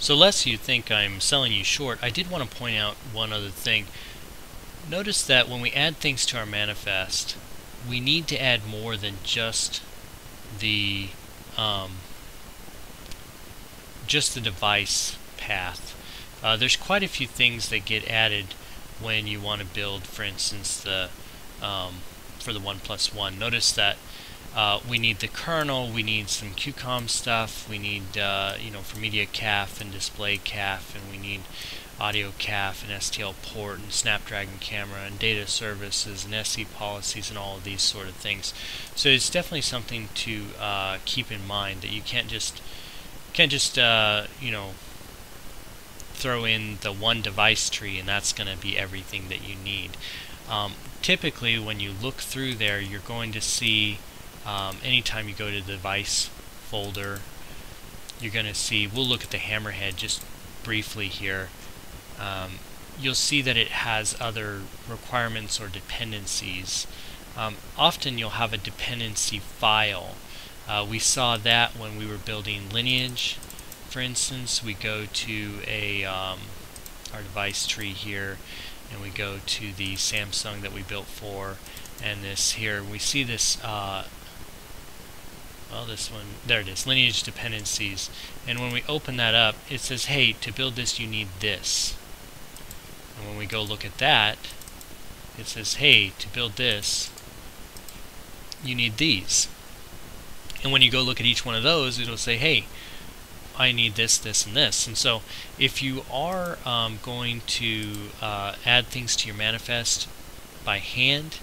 So lest you think I'm selling you short, I did want to point out one other thing. Notice that when we add things to our manifest, we need to add more than just the um, just the device path. Uh, there's quite a few things that get added when you want to build, for instance, the um, for the OnePlus One. Notice that uh, we need the kernel, we need some QCOM stuff, we need uh, you know for media CAF and display CAF, and we need audio CAF and STLport and Snapdragon camera and data services and SE policies and all of these sort of things. So it's definitely something to uh, keep in mind that you can't just can't just uh, you know throw in the one device tree and that's going to be everything that you need. Um, typically when you look through there you're going to see um, anytime you go to the device folder you're going to see, we'll look at the hammerhead just briefly here, um, you'll see that it has other requirements or dependencies. Um, often you'll have a dependency file. Uh, we saw that when we were building lineage. For instance, we go to a um, our device tree here and we go to the Samsung that we built for and this here we see this uh, well this one there it is lineage dependencies. And when we open that up it says hey to build this you need this. And when we go look at that it says hey to build this you need these. And when you go look at each one of those it'll say hey I need this, this, and this. And so if you are um, going to uh, add things to your manifest by hand,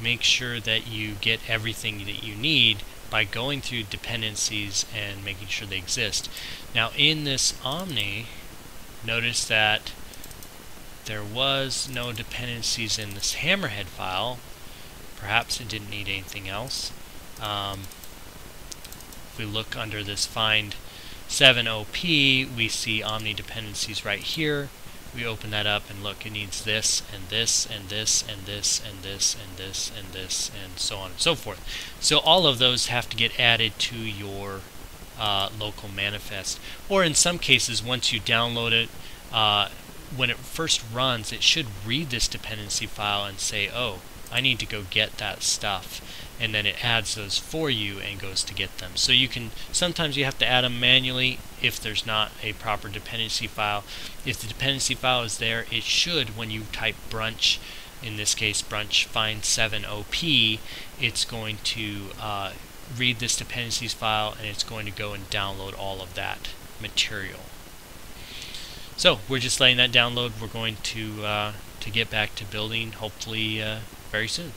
make sure that you get everything that you need by going through dependencies and making sure they exist. Now in this Omni, notice that there was no dependencies in this hammerhead file. Perhaps it didn't need anything else. Um, if we look under this find 7OP, we see Omni dependencies right here. We open that up and look, it needs this and this and this and this and this and this and this and so on and so forth. So all of those have to get added to your uh, local manifest. Or in some cases, once you download it, uh, when it first runs, it should read this dependency file and say, oh, I need to go get that stuff and then it adds those for you and goes to get them. So you can sometimes you have to add them manually if there's not a proper dependency file. If the dependency file is there, it should when you type brunch, in this case brunch find 7op, it's going to uh, read this dependencies file and it's going to go and download all of that material. So we're just letting that download. We're going to uh, to get back to building hopefully uh, very soon.